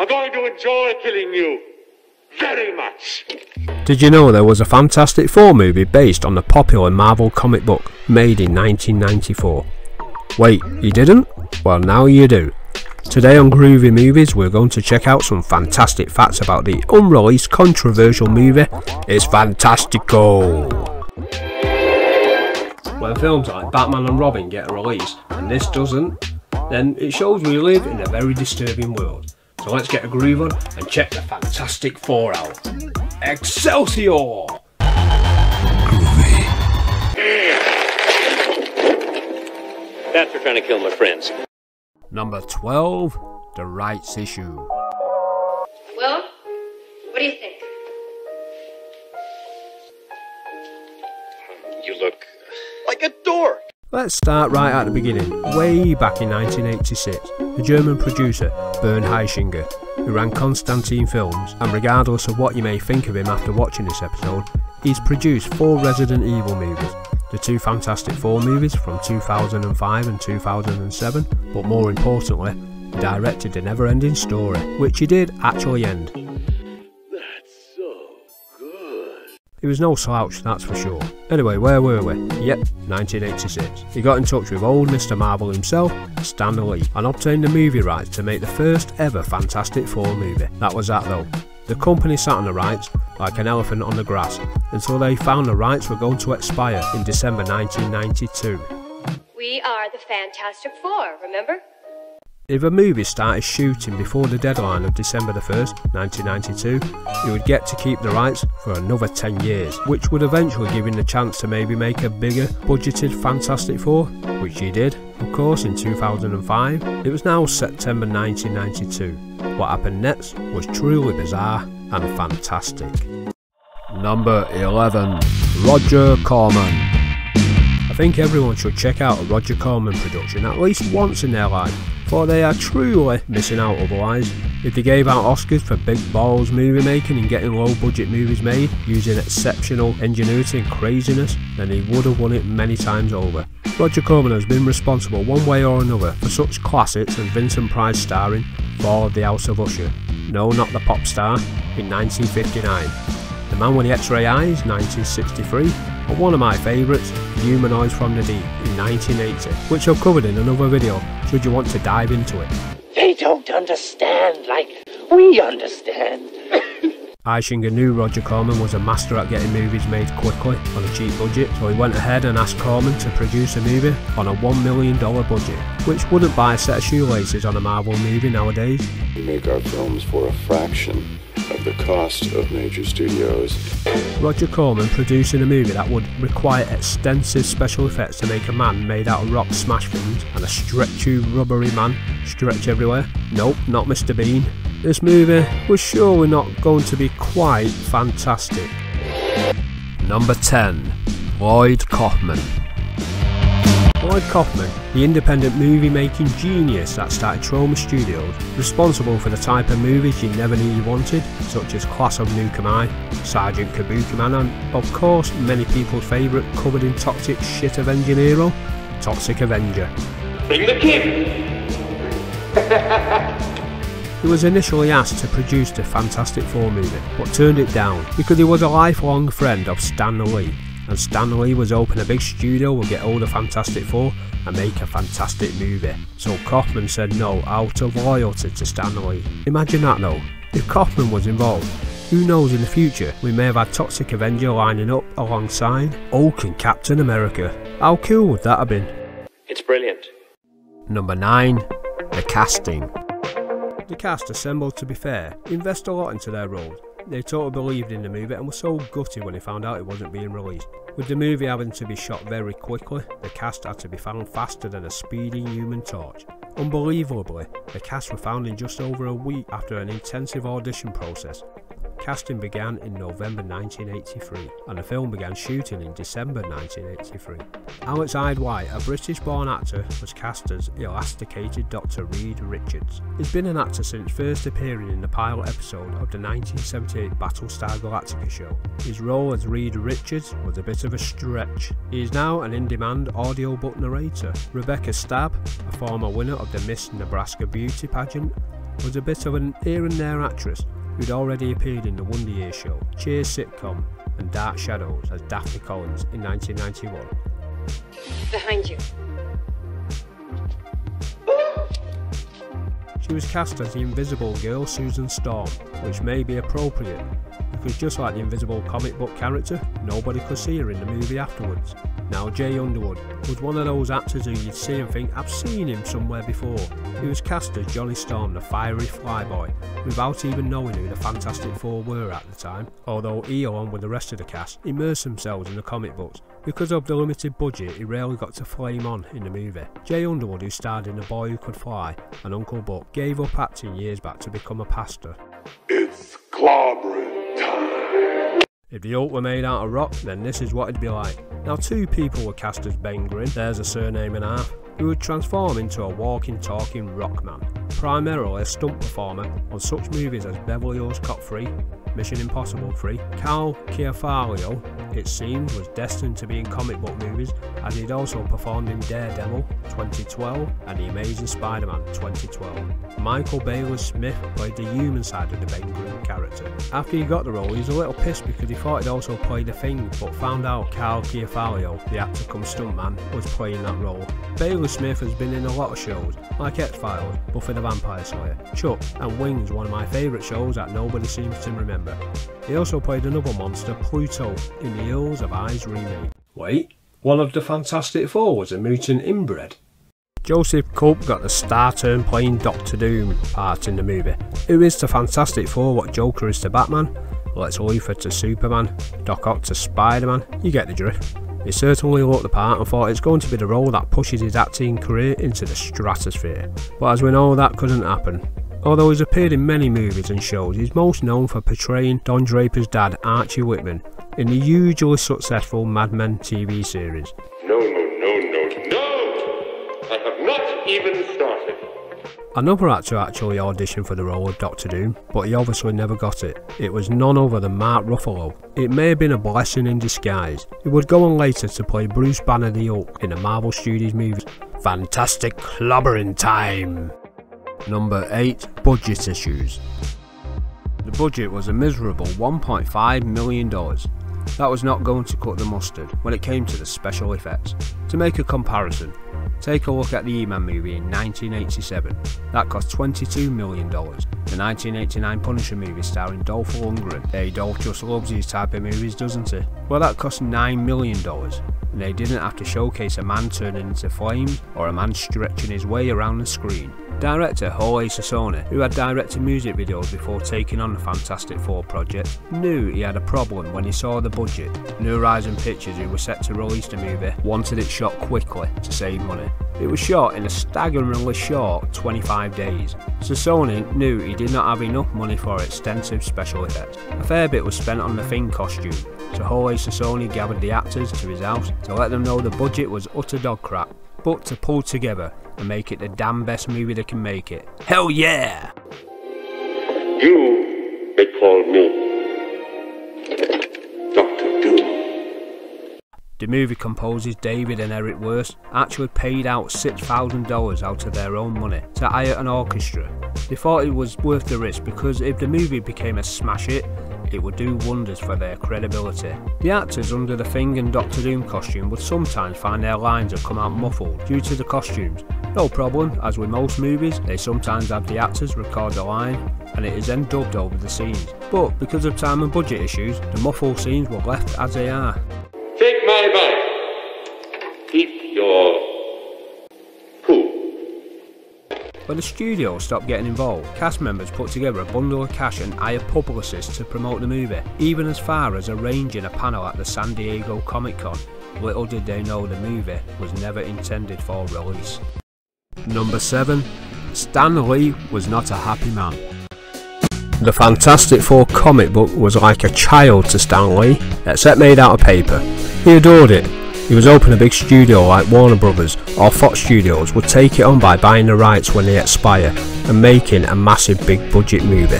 I'm going to enjoy killing you. Very much. Did you know there was a Fantastic Four movie based on the popular Marvel comic book made in 1994? Wait, you didn't? Well, now you do. Today on Groovy Movies, we're going to check out some fantastic facts about the unreleased controversial movie, It's Fantastico. When films like Batman and Robin get a release, and this doesn't, then it shows we live in a very disturbing world. So let's get a groove on and check the Fantastic Four out. Excelsior! That's for trying to kill my friends. Number 12, The Rights Issue. Well, what do you think? You look like a dork. Let's start right at the beginning. Way back in 1986, the German producer Bernd Eichinger, who ran Constantin Films, and regardless of what you may think of him after watching this episode, he's produced four Resident Evil movies, the two Fantastic Four movies from 2005 and 2007, but more importantly, directed The Never Ending Story, which he did actually end. He was no slouch, that's for sure. Anyway, where were we? Yep, 1986. He got in touch with old Mr. Marvel himself, Stan Lee, and obtained the movie rights to make the first ever Fantastic Four movie. That was that though. The company sat on the rights like an elephant on the grass until they found the rights were going to expire in December 1992. We are the Fantastic Four, remember? If a movie started shooting before the deadline of December the 1st, 1992, he would get to keep the rights for another 10 years, which would eventually give him the chance to maybe make a bigger budgeted Fantastic Four, which he did, of course, in 2005. It was now September 1992. What happened next was truly bizarre and fantastic. Number 11 Roger Corman. I think everyone should check out a Roger Corman production at least once in their life, for they are truly missing out otherwise. If they gave out Oscars for big balls movie making and getting low budget movies made using exceptional ingenuity and craziness, then he would have won it many times over. Roger Corman has been responsible one way or another for such classics as Vincent Price starring For the House of Usher, No Not the Pop Star in 1959, The Man with the X-Ray Eyes 1963, and one of my favourites, Humanoids from the Deep in 1980, which I've covered in another video should you want to dive into it. They don't understand like we understand. Eichinger knew Roger Corman was a master at getting movies made quickly on a cheap budget, so he went ahead and asked Corman to produce a movie on a $1 million budget, which wouldn't buy a set of shoelaces on a Marvel movie nowadays. We make our films for a fraction of the cost of major studios. Roger Corman producing a movie that would require extensive special effects to make a man made out of rock smash things and a stretchy rubbery man stretch everywhere. Nope, not Mr. Bean. This movie was surely not going to be quite fantastic. Number 10 Lloyd Kaufman. Lloyd Kaufman, the independent movie making genius that started Troma Studios, responsible for the type of movies you never knew you wanted, such as Class of Nuke 'Em High, Sergeant Kabuki Man, and of course many people's favourite covered in toxic shit Avenger hero, Toxic Avenger. Bring the kid. He was initially asked to produce the Fantastic Four movie, but turned it down because he was a lifelong friend of Stan Lee, and Stan Lee was hoping a big studio would get hold of Fantastic Four and make a fantastic movie. So Kaufman said no out of loyalty to Stan Lee. Imagine that though, if Kaufman was involved, who knows in the future we may have had Toxic Avenger lining up alongside Hulk and Captain America. How cool would that have been? It's brilliant. Number 9. The casting. The cast assembled, to be fair, invest a lot into their roles. They totally believed in the movie and were so gutted when they found out it wasn't being released. With the movie having to be shot very quickly, the cast had to be found faster than a speeding human torch. Unbelievably, the cast were found in just over a week after an intensive audition process. Casting began in November 1983 and the film began shooting in December 1983. Alex Hyde White, a British born actor, was cast as elasticated Dr. Reed Richards. He's been an actor since first appearing in the pilot episode of the 1978 Battlestar Galactica show. His role as Reed Richards was a bit of a stretch. He is now an in demand audiobook narrator. Rebecca Staab, a former winner of the Miss Nebraska Beauty pageant, was a bit of an here and there actress who'd already appeared in the Wonder Years show, Cheers sitcom, and Dark Shadows as Daphne Collins in 1991. Behind you. She was cast as the Invisible Girl Susan Storm, which may be appropriate because just like the Invisible comic book character, nobody could see her in the movie afterwards. Now Jay Underwood was one of those actors who you'd see and think, I've seen him somewhere before. He was cast as Johnny Storm, the fiery flyboy, without even knowing who the Fantastic Four were at the time, although he along with the rest of the cast immersed themselves in the comic books. Because of the limited budget, he rarely got to flame on in the movie. Jay Underwood, who starred in The Boy Who Could Fly and Uncle Buck, gave up acting years back to become a pastor. If the Hulk were made out of rock, then this is what it'd be like. Now, two people were cast as Ben Grimm, there's a surname and half, who would transform into a walking, talking rock man. Primarily a stunt performer on such movies as Beverly Hills Cop 3, Mission Impossible 3. Carl Ciarfalio, it seems, was destined to be in comic book movies as he'd also performed in Daredevil 2012 and The Amazing Spider-Man 2012. Michael Bailey Smith played the human side of the Ben Grimm character. After he got the role, he was a little pissed because he thought he'd also played the Thing, but found out Carl Ciarfalio, the actor come stuntman, was playing that role. Bailey Smith has been in a lot of shows, like X-Files, Buffy the Vampire Slayer, Chuck, and Wings, one of my favourite shows that nobody seems to remember. He also played another monster, Pluto, in the Hills Have Eyes remake. Wait, one of the Fantastic Four was a mutant inbred? Joseph Culp got the star turn playing Doctor Doom part in the movie. Who is to Fantastic Four what Joker is to Batman? Lex Luthor to Superman, Doc Ock to Spider-Man, you get the drift. He certainly looked the part and thought it's going to be the role that pushes his acting career into the stratosphere. But as we know that couldn't happen. Although he's appeared in many movies and shows, he's most known for portraying Don Draper's dad Archie Whitman in the hugely successful Mad Men TV series. No, no, no, no, no! I have not even started. Another actor actually auditioned for the role of Doctor Doom, but he obviously never got it. It was none other than Mark Ruffalo. It may have been a blessing in disguise. He would go on later to play Bruce Banner the Hulk in the Marvel Studios movie Fantastic Clobbering Time. Number 8 Budget Issues The budget was a miserable $1.5 million. That was not going to cut the mustard when it came to the special effects. To make a comparison, take a look at the He-Man movie in 1987. That cost $22 million. The 1989 Punisher movie starring Dolph Lundgren. Hey, Dolph just loves these type of movies, doesn't he? Well, that cost $9 million. And they didn't have to showcase a man turning into flames or a man stretching his way around the screen. Director Jorge Sassone, who had directed music videos before taking on the Fantastic Four project, knew he had a problem when he saw the budget. New Horizon Pictures, who were set to release the movie, wanted it shot quickly to save money. It was shot in a staggeringly short 25 days. Sassone knew he did not have enough money for extensive special effects. A fair bit was spent on the Thing costume, so Jorge Sassone gathered the actors to his house to let them know the budget was utter dog crap, but to pull together and make it the damn best movie they can make it. Hell yeah! You may call me Doctor Doom. The movie composers David and Eric Wurst actually paid out $6,000 out of their own money to hire an orchestra. They thought it was worth the risk because if the movie became a smash hit, it would do wonders for their credibility. The actors under the Thing and Doctor Doom costume would sometimes find their lines have come out muffled due to the costumes. No problem, as with most movies, they sometimes have the actors record the line and it is then dubbed over the scenes. But because of time and budget issues, the muffled scenes were left as they are. Take my advice. Keep your cool. When the studio stopped getting involved, cast members put together a bundle of cash and hired publicists to promote the movie, even as far as arranging a panel at the San Diego Comic Con. Little did they know the movie was never intended for release. Number 7. Stan Lee was not a happy man. The Fantastic Four comic book was like a child to Stan Lee, except made out of paper. He adored it. He was hoping a big studio like Warner Brothers or Fox Studios would take it on by buying the rights when they expire and making a massive big budget movie.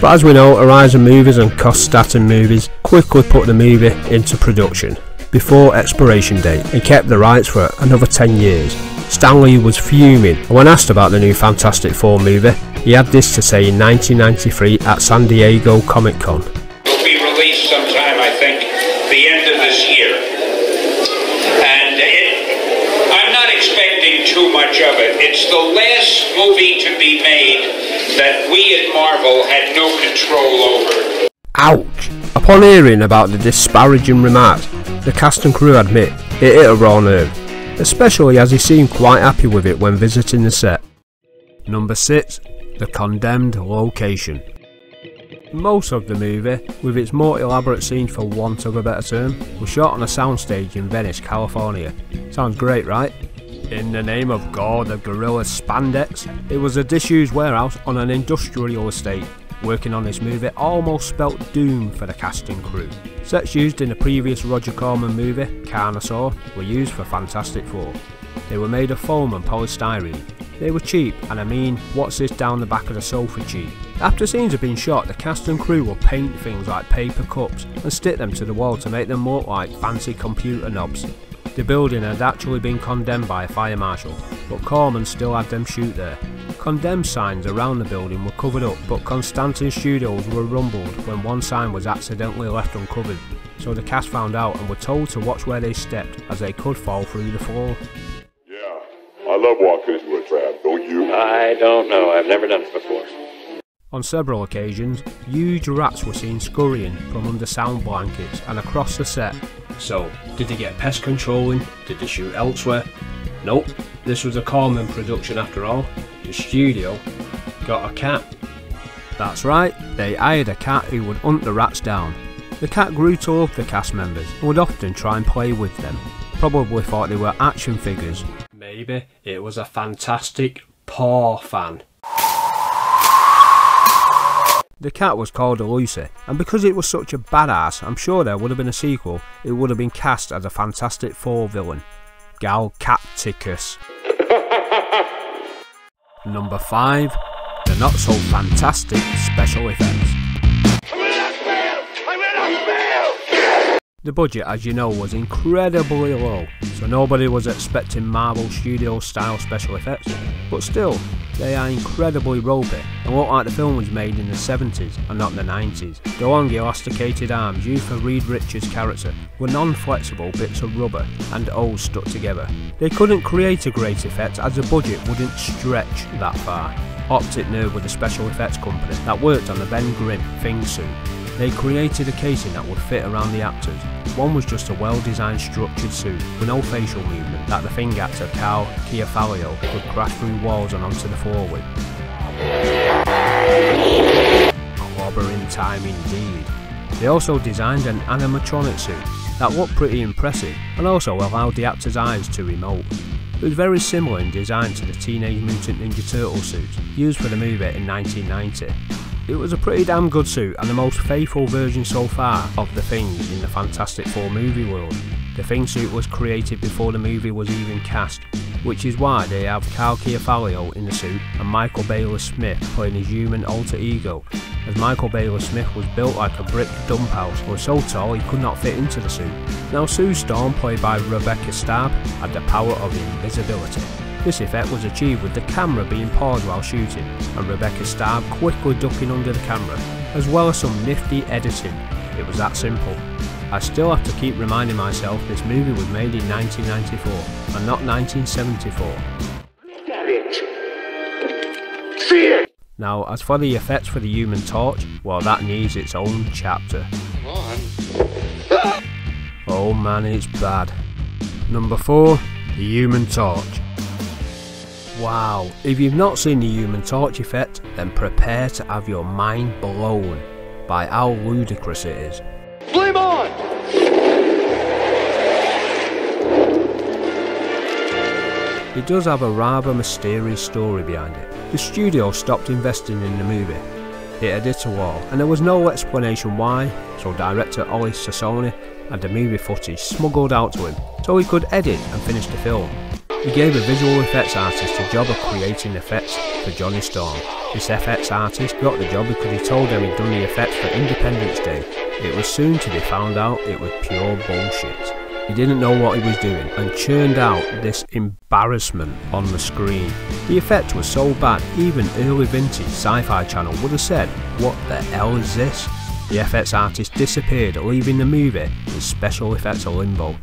But as we know, Horizon Movies and Constantin Movies quickly put the movie into production before expiration date and kept the rights for another 10 years. Stan Lee was fuming and when asked about the new Fantastic Four movie, He had this to say in 1993 at San Diego Comic Con. Will be released sometime, I think, the end of this year. And it, I'm not expecting too much of it. It's the last movie to be made that we at Marvel had no control over. Ouch! Upon hearing about the disparaging remarks, the cast and crew admit it hit a raw nerve, especially as he seemed quite happy with it when visiting the set. Number 6. The Condemned Location most of the movie, with its more elaborate scenes for want of a better term, was shot on a soundstage in Venice, California. Sounds great, right? In the name of God the Gorilla Spandex, it was a disused warehouse on an industrial estate. Working on this movie almost spelt doom for the cast and crew. Sets used in the previous Roger Corman movie, Carnosaur, were used for Fantastic Four. They were made of foam and polystyrene. They were cheap, and I mean, what's this down the back of the sofa cheap? After scenes have been shot, the cast and crew will paint things like paper cups and stick them to the wall to make them look like fancy computer knobs. The building had actually been condemned by a fire marshal, but Corman still had them shoot there. Condemned signs around the building were covered up, but Constantin Studios were rumbled when one sign was accidentally left uncovered, so the cast found out and were told to watch where they stepped as they could fall through the floor. Yeah, I love walking into a trap, don't you? I don't know. I've never done it before. On several occasions, huge rats were seen scurrying from under sound blankets and across the set. So, did they get pest controlling? Did they shoot elsewhere? Nope, this was a Corman production after all. The studio got a cat. That's right, they hired a cat who would hunt the rats down. The cat grew to love the cast members and would often try and play with them. Probably thought they were action figures. Maybe it was a fantastic paw fan. The cat was called Lucy, and because it was such a badass, I'm sure there would have been a sequel, it would have been cast as a Fantastic Four villain, Galacticus. Number 5. The not so fantastic special effects. The budget, as you know, was incredibly low, so nobody was expecting Marvel Studios style special effects, but still, they are incredibly ropey and look like the film was made in the 70s and not the 90s. The long elasticated arms used for Reed Richards' character were non-flexible bits of rubber and O's stuck together. They couldn't create a great effect as the budget wouldn't stretch that far. Optic Nerve were the special effects company that worked on the Ben Grimm Thing suit they created a casing that would fit around the actors. One was just a well-designed structured suit with no facial movement that the Thing actor Carl Ciarfalio could crash through walls and onto the floor with. Clobbering time indeed. They also designed an animatronic suit that looked pretty impressive and also allowed the actor's eyes to remote. It was very similar in design to the Teenage Mutant Ninja Turtle suit used for the movie in 1990. It was a pretty damn good suit and the most faithful version so far of the Thing in the Fantastic Four movie world. The Thing suit was created before the movie was even cast, which is why they have Carl Ciarfalio in the suit and Michael Bailey Smith playing his human alter ego, as Michael Bailey Smith was built like a brick dump house was so tall he could not fit into the suit. Now Sue Storm, played by Rebecca Staab, had the power of invisibility. This effect was achieved with the camera being paused while shooting and Rebecca Staab quickly ducking under the camera, as well as some nifty editing. It was that simple. I still have to keep reminding myself this movie was made in 1994 and not 1974. Now, as for the effects for the Human Torch, well that needs its own chapter. oh man, it's bad. Number 4, the Human Torch. Wow, if you've not seen the Human Torch effect, then prepare to have your mind blown by how ludicrous it is. Flame on! It does have a rather mysterious story behind it. The studio stopped investing in the movie. It had hit a wall, and there was no explanation why, so director Oley Sassone had the movie footage smuggled out to him so he could edit and finish the film. He gave a visual effects artist the job of creating effects for Johnny Storm. This effects artist got the job because he told them he'd done the effects for Independence Day. It was soon to be found out it was pure bullshit. He didn't know what he was doing and churned out this embarrassment on the screen. The effect was so bad, even early vintage Sci-Fi Channel would have said, what the hell is this? The FX artist disappeared, leaving the movie in special effects limbo.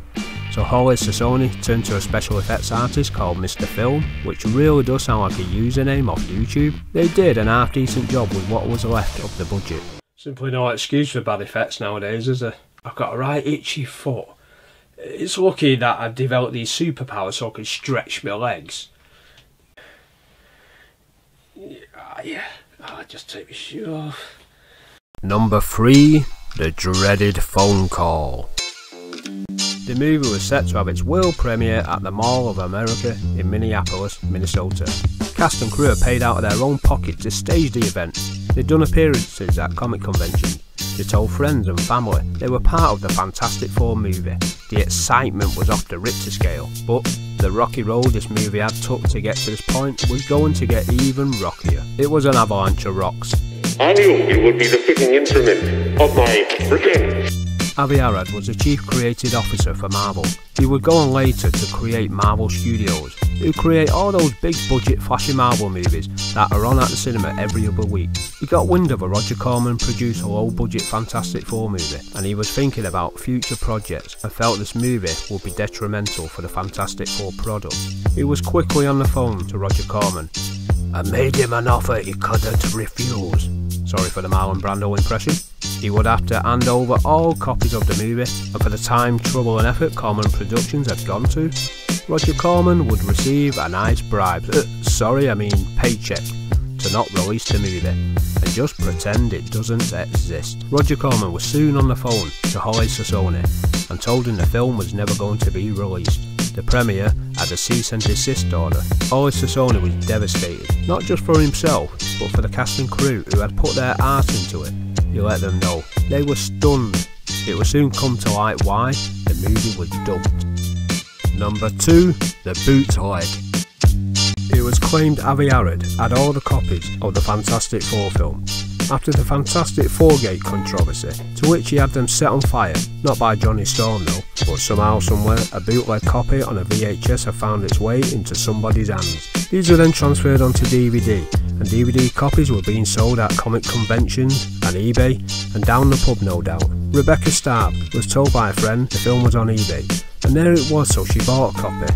So Oley Sassone turned to a special effects artist called Mr. Film, which really does sound like a username off YouTube. They did an half decent job with what was left of the budget. Simply no excuse for bad effects nowadays, is there? I've got a right itchy foot. It's lucky that I've developed these superpowers so I can stretch my legs. Yeah, yeah. I'll just take my shoe off. Number 3 The Dreaded Phone Call. The movie was set to have its world premiere at the Mall of America in Minneapolis, Minnesota. Cast and crew paid out of their own pocket to stage the event. They'd done appearances at comic conventions. They told friends and family they were part of the Fantastic Four movie. The excitement was off the Richter scale, but the rocky road this movie had took to get to this point was going to get even rockier. It was an avalanche of rocks. I knew it would be the fitting instrument of my revenge. Avi Arad was the chief creative officer for Marvel. He would go on later to create Marvel Studios, who create all those big budget flashy Marvel movies that are on at the cinema every other week. He got wind of a Roger Corman produced low budget Fantastic Four movie, and he was thinking about future projects and felt this movie would be detrimental for the Fantastic Four product. He was quickly on the phone to Roger Corman and made him an offer he couldn't refuse. Sorry for the Marlon Brando impression. He would have to hand over all copies of the movie, and for the time, trouble and effort Corman Productions had gone to, Roger Corman would receive a nice bribe, uh, sorry I mean paycheck, to not release the movie, and just pretend it doesn't exist. Roger Corman was soon on the phone to Oley Sassone, and told him the film was never going to be released. The premiere had a cease and desist order. Oley Sassone was devastated, not just for himself, but for the cast and crew who had put their heart into it. He let them know. They were stunned. It would soon come to light why the movie was dubbed. Number 2 The Bootleg. It was claimed Avi Arad had all the copies of the Fantastic Four film after the Fantastic Four Gate controversy, to which he had them set on fire, not by Johnny Storm though, but somehow somewhere a bootleg copy on a VHS had found its way into somebody's hands. These were then transferred onto DVD, and DVD copies were being sold at comic conventions and eBay, and down the pub no doubt. Rebecca Staab was told by a friend the film was on eBay, and there it was so she bought a copy.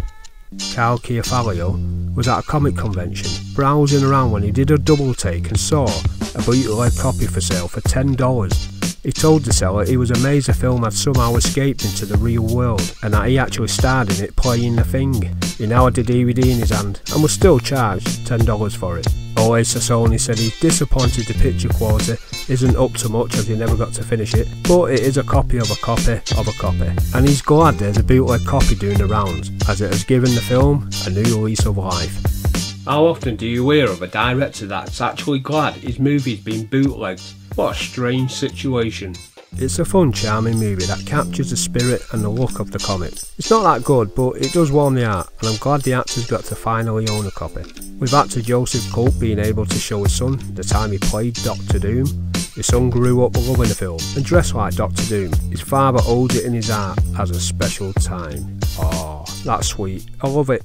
Carl Ciarfalio was at a comic convention, browsing around when he did a double take and saw a bootleg copy for sale for $10. He told the seller he was amazed the film had somehow escaped into the real world and that he actually starred in it playing the thing. He now had the DVD in his hand and was still charged $10 for it. Oley Sassone said he's disappointed the picture quality isn't up to much as he never got to finish it, but it is a copy of a copy of a copy. And he's glad there's a bootleg copy doing the rounds, as it has given the film a new lease of life. How often do you hear of a director that's actually glad his movie's been bootlegged? What a strange situation. It's a fun, charming movie that captures the spirit and the look of the comic. It's not that good, but it does warm the heart, and I'm glad the actors got to finally own a copy. With actor Joseph Culp being able to show his son the time he played Doctor Doom, his son grew up loving the film and dressed like Doctor Doom. His father holds it in his heart as a special time. Oh, that's sweet. I love it.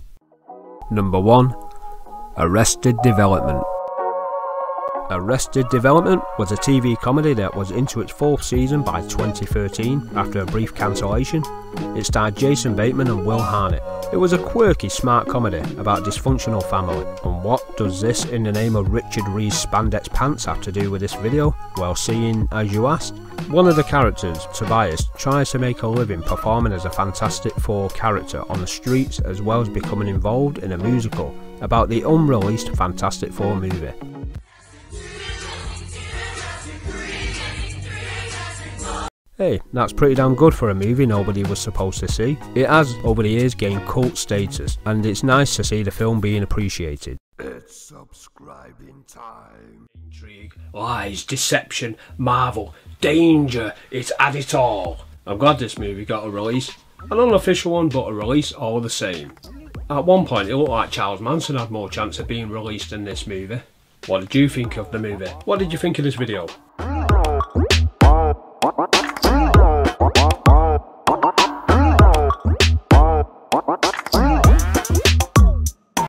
Number 1 Arrested Development Arrested Development was a TV comedy that was into its fourth season by 2013 after a brief cancellation. It starred Jason Bateman and Will Arnett. It was a quirky, smart comedy about dysfunctional family. And what does this in the name of Richard Ree's spandex pants have to do with this video? Well, seeing as you asked. One of the characters, Tobias, tries to make a living performing as a Fantastic Four character on the streets as well as becoming involved in a musical about the unreleased Fantastic Four movie. Hey, that's pretty damn good for a movie nobody was supposed to see. It has, over the years, gained cult status, and it's nice to see the film being appreciated. It's subscribing time. Intrigue, lies, deception, marvel, danger, it's had it all. I'm glad this movie got a release. An unofficial one, but a release all the same. At one point, it looked like Charles Manson had more chance of being released in this movie. What did you think of the movie? What did you think of this video?